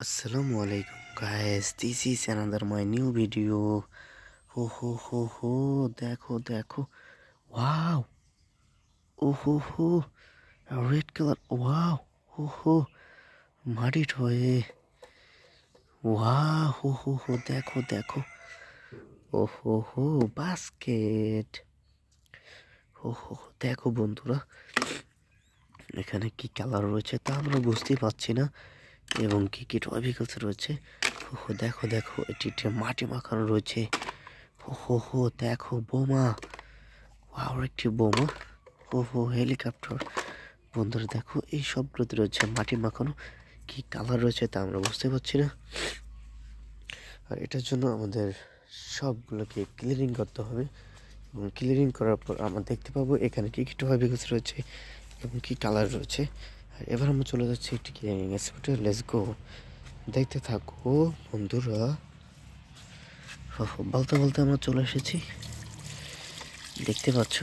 আসসালামু আলাইকুম guys this is another my new video হো হো হো হো দেখো দেখো ওয়াও ও হো হো রেড কালার ওয়াও হো হো মারিট হয়ে ওয়া হো হো হো দেখো দেখো ও হো হো বাস্কেট হো হো দেখো বন্ধুরা এখানে কি কালার রয়েছে তা আমরা বুঝতেই পারছি না এবং কি কি টপিকলস রয়েছে? হো হো দেখো দেখো, এটি একটি মাটি মাখানো রয়েছে। হো হো, দেখো, বোমা। আর একটি বোমা। হো হো হেলিকপ্টার বন্ধুরা, দেখো, এই সবগুলোতে রয়েছে মাটি মাখানো। কি কালার রয়েছে তা আমরা বুঝতে পারছি না। আর এটার জন্য আমাদের সবগুলোকে ক্লিয়ারিং করতে হবে। এবং ক্লিয়ারিং করার পর আমরা দেখতে পাবো এখানে কী কী টপিকস রয়েছে এবং কী কালার রয়েছে। আর এবার আমরা চলে যাচ্ছি একটি গেমিং স্পটে লেস গো দেখতে থাকো, বন্ধুরা। বলতে বলতে আমরা চলে এসেছি। দেখতে পাচ্ছ?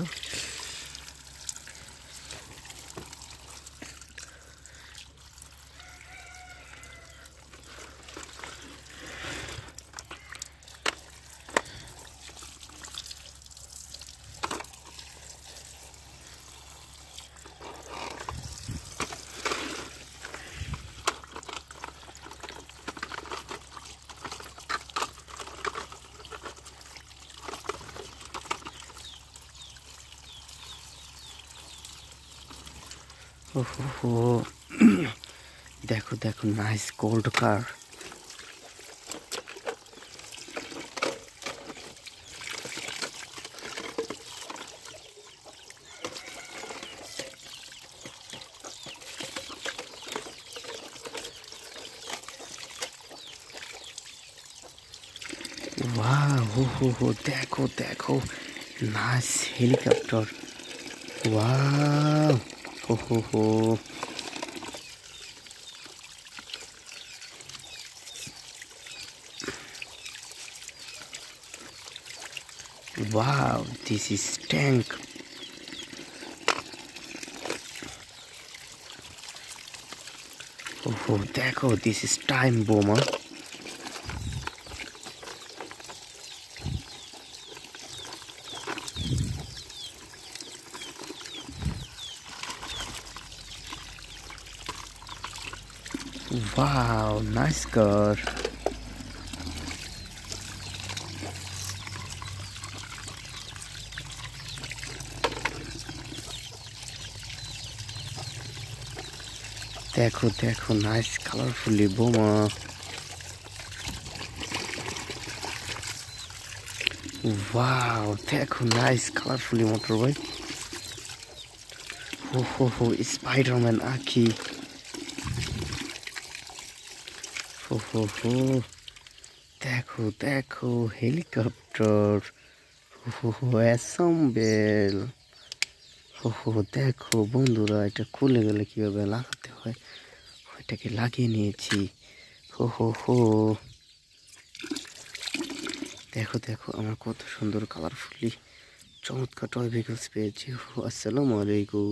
ও হো হো দেখো দেখো নাইস গোল্ড কার ওয়াও হো হো হো দেখো দেখো Wow! this is tank Oh, oh, this is time bomber Wow, nice car. দেখো দেখো নাইস কালারফুলি বোমা ওয়াও দেখো নাইস কালারফুলি মোটর বাইক হো হো হো স্পাইডারম্যান আঁকি হো হো হো। দেখো দেখো, হেলিকপ্টার। হো হো অ্যাসেম্বল। হো হো দেখো, বন্ধুরা, এটা খুলে গেলে কীভাবে লাগাতে হয়? ওইটাকে লাগিয়ে নিয়েছি। হো হো হো। দেখো দেখো, আমার কত সুন্দর কালারফুলি চমৎকার টয় ভেহিকলস পেয়েছি। আসসালামু আলাইকুম।